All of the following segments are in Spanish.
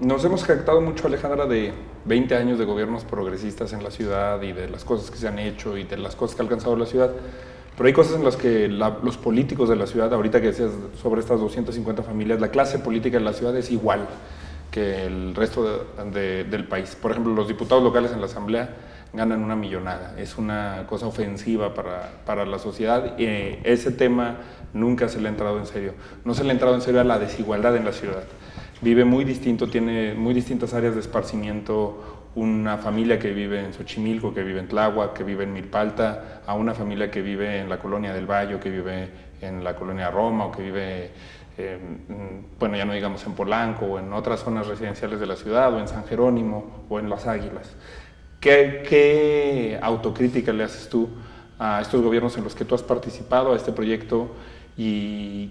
Nos hemos jactado mucho, Alejandra, de 20 años de gobiernos progresistas en la ciudad y de las cosas que se han hecho y de las cosas que ha alcanzado la ciudad. Pero hay cosas en las que los políticos de la ciudad, ahorita que decías sobre estas 250 familias, la clase política de la ciudad es igual que el resto del país. Por ejemplo, los diputados locales en la Asamblea ganan una millonada. Es una cosa ofensiva para, para la sociedad eh, ese tema nunca se le ha entrado en serio. No se le ha entrado en serio a la desigualdad en la ciudad. Vive muy distinto, tiene muy distintas áreas de esparcimiento una familia que vive en Xochimilco, que vive en Tláhuac, que vive en Milpalta, a una familia que vive en la colonia del Valle, que vive en la colonia Roma, o que vive, bueno, ya no digamos en Polanco, o en otras zonas residenciales de la ciudad, o en San Jerónimo, o en Las Águilas. ¿Qué, qué autocrítica le haces tú a estos gobiernos en los que tú has participado, a este proyecto, y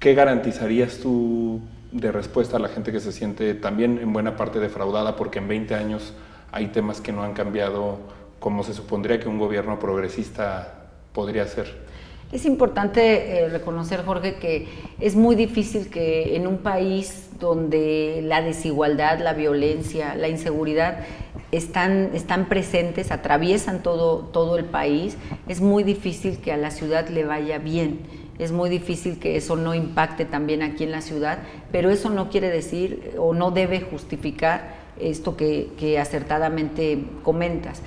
qué garantizarías tú de respuesta a la gente que se siente también en buena parte defraudada porque en 20 años hay temas que no han cambiado como se supondría que un gobierno progresista podría ser. Es importante eh, reconocer, Jorge, que es muy difícil que en un país donde la desigualdad, la violencia, la inseguridad están, están presentes, atraviesan todo, todo el país, es muy difícil que a la ciudad le vaya bien es muy difícil que eso no impacte también aquí en la ciudad, pero eso no quiere decir o no debe justificar esto que, acertadamente comentas.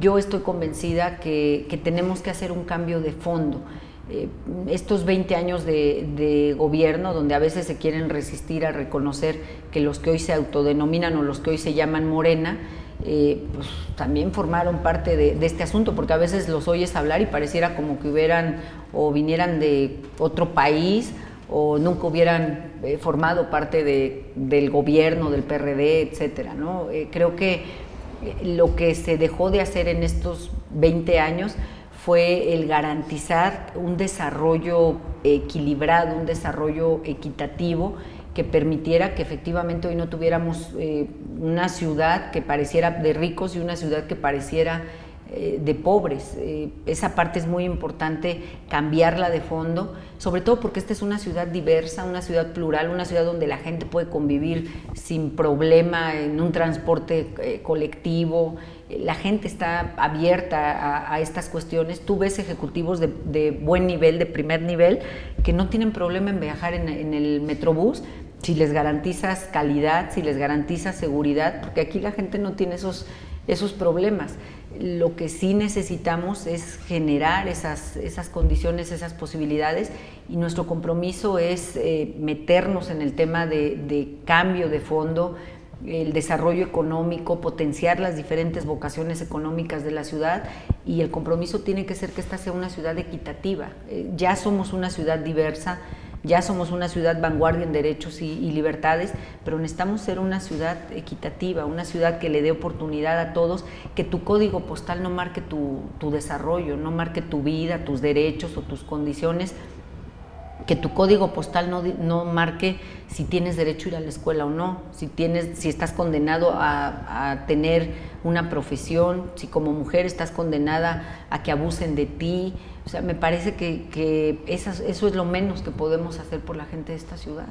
Yo estoy convencida que, tenemos que hacer un cambio de fondo. Eh, estos 20 años de, gobierno, donde a veces se quieren resistir a reconocer que los que hoy se autodenominan o los que hoy se llaman Morena, eh, pues también formaron parte de, este asunto, porque a veces los oyes hablar y pareciera como que hubieran o vinieran de otro país o nunca hubieran eh, formado parte del gobierno, del PRD, etcétera. ¿no? Eh, creo que lo que se dejó de hacer en estos 20 años fue el garantizar un desarrollo equilibrado, un desarrollo equitativo que permitiera que efectivamente hoy no tuviéramos eh, una ciudad que pareciera de ricos y una ciudad que pareciera eh, de pobres. Eh, esa parte es muy importante cambiarla de fondo, sobre todo porque esta es una ciudad diversa, una ciudad plural, una ciudad donde la gente puede convivir sin problema en un transporte colectivo. La gente está abierta a, estas cuestiones. Tú ves ejecutivos de, buen nivel, de primer nivel, que no tienen problema en viajar en, en el metrobús, si les garantizas calidad, si les garantizas seguridad, porque aquí la gente no tiene esos, esos problemas. Lo que sí necesitamos es generar esas, esas condiciones, esas posibilidades y nuestro compromiso es eh, meternos en el tema de, de cambio de fondo, el desarrollo económico, potenciar las diferentes vocaciones económicas de la ciudad y el compromiso tiene que ser que esta sea una ciudad equitativa. Eh, ya somos una ciudad diversa, ya somos una ciudad vanguardia en derechos y, libertades, pero necesitamos ser una ciudad equitativa, una ciudad que le dé oportunidad a todos, que tu código postal no marque tu, desarrollo, no marque tu vida, tus derechos o tus condiciones que tu código postal no, no, marque si tienes derecho a ir a la escuela o no, si, tienes, si estás condenado a, a, tener una profesión, si como mujer estás condenada a que abusen de ti. O sea, me parece que, que eso es lo menos que podemos hacer por la gente de esta ciudad.